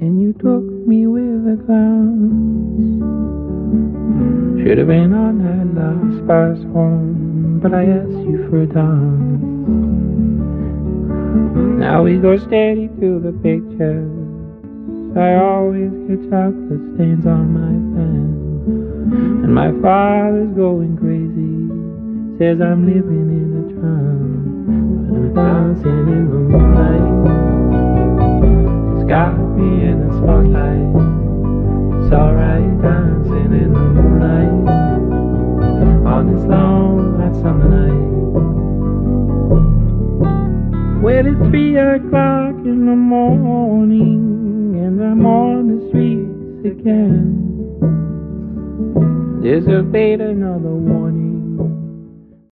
and you took me with the clowns. Should have been on that last bus home, but I asked you for a dance. Now we go steady to the pictures. I always get chocolate stains on my pen. And my father's going crazy. Says I'm living in a trance. But I'm dancing in the spotlight. It's alright dancing in the moonlight. On this long hot summer night. Well, it's three o'clock in the morning, and I'm on the streets again. There's a bait, another warning.